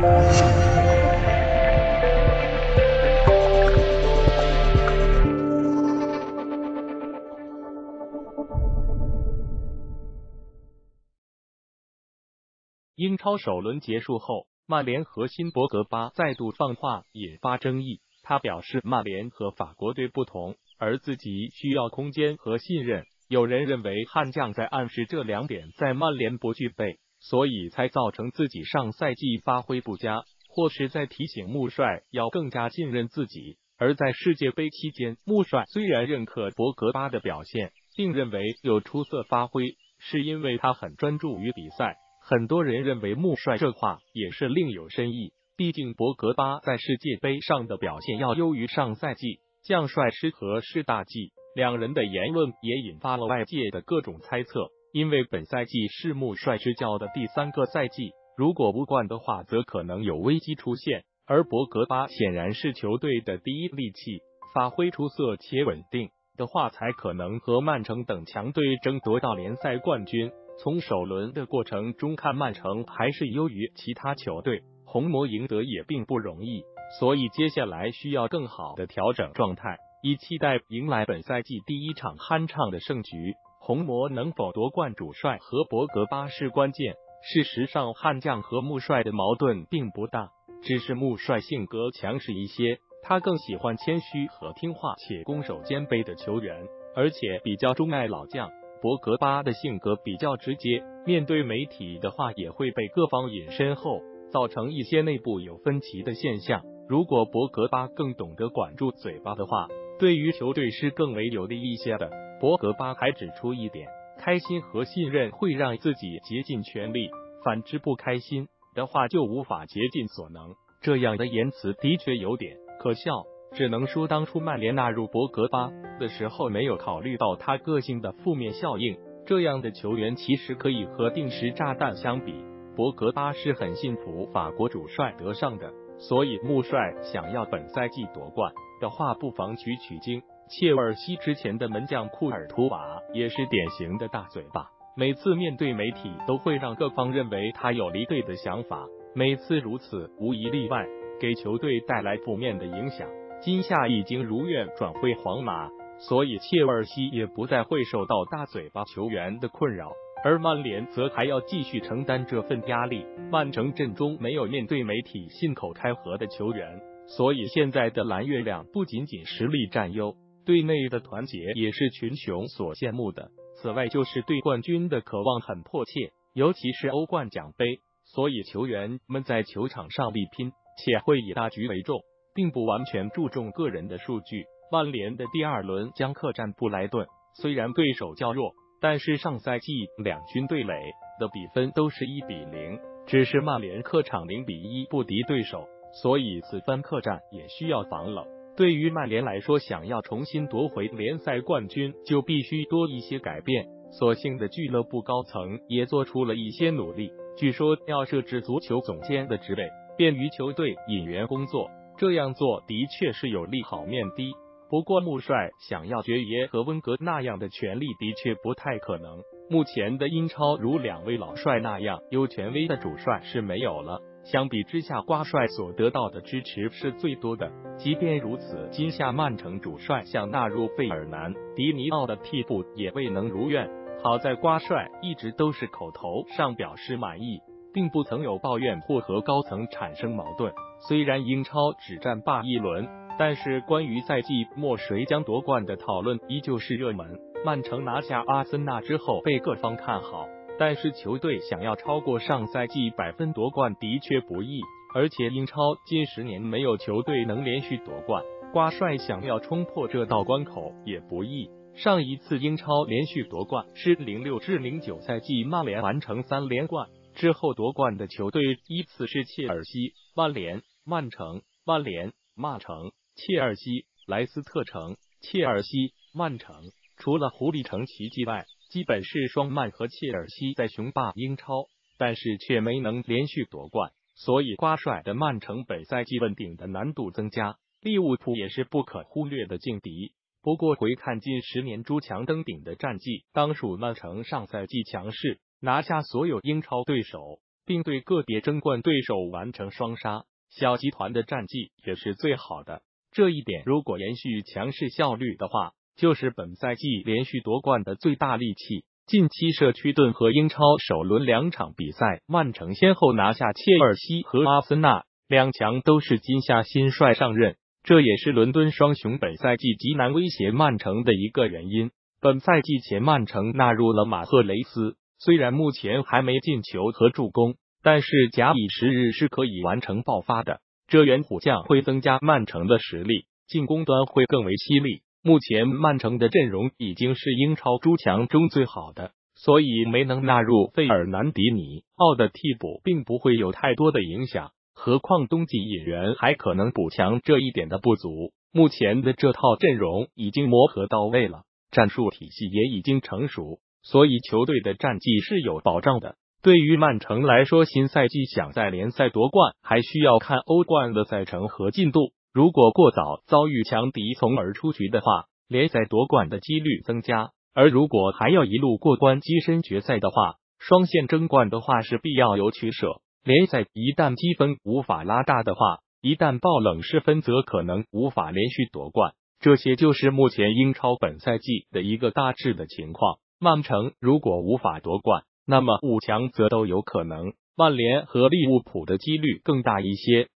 英超首轮结束后，曼联核心博格巴再度放话，引发争议。他表示，曼联和法国队不同，而自己需要空间和信任。有人认为，悍将在暗示这两点在曼联不具备，所以才造成自己上赛季发挥不佳，或是在提醒穆帅要更加信任自己。而在世界杯期间，穆帅虽然认可博格巴的表现，并认为有出色发挥，是因为他很专注于比赛。很多人认为穆帅这话也是另有深意，毕竟博格巴在世界杯上的表现要优于上赛季，将帅失和是大忌。两人的言论也引发了外界的各种猜测，因为本赛季是穆帅执教的第三个赛季，如果不冠的话，则可能有危机出现。而博格巴显然是球队的第一利器，发挥出色且稳定的话，才可能和曼城等强队争夺到联赛冠军。从首轮的过程中看，曼城还是优于其他球队，红魔赢得也并不容易，所以接下来需要更好的调整状态，以期待迎来本赛季第一场酣畅的胜局。红魔能否夺冠，主帅和博格巴是关键。事实上，悍将和穆帅的矛盾并不大，只是穆帅性格强势一些，他更喜欢谦虚和听话且攻守兼备的球员，而且比较钟爱老将。博格巴的性格比较直接，面对媒体的话也会被各方引身后，造成一些内部有分歧的现象。如果博格巴更懂得管住嘴巴的话，对于球队是更为有利一些的。博格巴还指出一点，开心和信任会让自己竭尽全力，反之不开心的话就无法竭尽所能。这样的言辞的确有点可笑。只能说，当初曼联纳入博格巴的时候，没有考虑到他个性的负面效应。这样的球员其实可以和定时炸弹相比。博格巴是很信服法国主帅德尚的，所以穆帅想要本赛季夺冠的话，不妨取取经。切尔西之前的门将库尔图瓦也是典型的大嘴巴，每次面对媒体都会让各方认为他有离队的想法，每次如此无一例外，给球队带来负面的影响。今夏已经如愿转会皇马，所以切尔西也不再会受到大嘴巴球员的困扰，而曼联则还要继续承担这份压力。曼城阵中没有面对媒体信口开河的球员，所以现在的蓝月亮不仅仅实力占优，队内的团结也是群雄所羡慕的。此外，就是对冠军的渴望很迫切，尤其是欧冠奖杯，所以球员们在球场上力拼，且会以大局为重。并不完全注重个人的数据。曼联的第二轮将客战布莱顿，虽然对手较弱，但是上赛季两军对垒的比分都是一比零，只是曼联客场零比一不敌对手，所以此番客战也需要防冷。对于曼联来说，想要重新夺回联赛冠军，就必须多一些改变。所幸的俱乐部高层也做出了一些努力，据说要设置足球总监的职位，便于球队引援工作。这样做的确是有利好面的，不过穆帅想要爵爷和温格那样的权力的确不太可能。目前的英超如两位老帅那样有权威的主帅是没有了，相比之下，瓜帅所得到的支持是最多的。即便如此，今夏曼城主帅想纳入费尔南迪尼奥的替补也未能如愿。好在瓜帅一直都是口头上表示满意。并不曾有抱怨或和高层产生矛盾。虽然英超只战罢一轮，但是关于赛季末谁将夺冠的讨论依旧是热门。曼城拿下阿森纳之后被各方看好，但是球队想要超过上赛季百分夺冠的确不易，而且英超近十年没有球队能连续夺冠，瓜帅想要冲破这道关口也不易。上一次英超连续夺冠是零六至零九赛季，曼联完成三连冠。之后夺冠的球队依次是切尔西、曼联、曼城、曼联、曼城、切尔西、莱斯特城、切尔西、曼城。除了狐狸城奇迹外，基本是双曼和切尔西在雄霸英超，但是却没能连续夺冠。所以瓜帅的曼城本赛季问鼎的难度增加。利物浦也是不可忽略的劲敌。不过回看近十年诸强登顶的战绩，当属曼城上赛季强势。拿下所有英超对手，并对个别争冠对手完成双杀。小集团的战绩也是最好的，这一点如果延续强势效率的话，就是本赛季连续夺冠的最大利器。近期社区盾和英超首轮两场比赛，曼城先后拿下切尔西和阿森纳，两强都是今夏新帅上任，这也是伦敦双雄本赛季极难威胁曼城的一个原因。本赛季前，曼城纳入了马赫雷斯，虽然目前还没进球和助攻，但是假以时日是可以完成爆发的。这员虎将会增加曼城的实力，进攻端会更为犀利。目前曼城的阵容已经是英超诸强中最好的，所以没能纳入费尔南迪尼奥的替补，并不会有太多的影响。何况冬季引援还可能补强这一点的不足。目前的这套阵容已经磨合到位了。战术体系也已经成熟，所以球队的战绩是有保障的。对于曼城来说，新赛季想在联赛夺冠，还需要看欧冠的赛程和进度。如果过早遭遇强敌，从而出局的话，联赛夺冠的几率增加；而如果还要一路过关跻身决赛的话，双线争冠的话是必要有取舍。联赛一旦积分无法拉大的话，一旦爆冷失分，则可能无法连续夺冠。这些就是目前英超本赛季的一个大致的情况。曼城如果无法夺冠，那么五强则都有可能。曼联和利物浦的几率更大一些。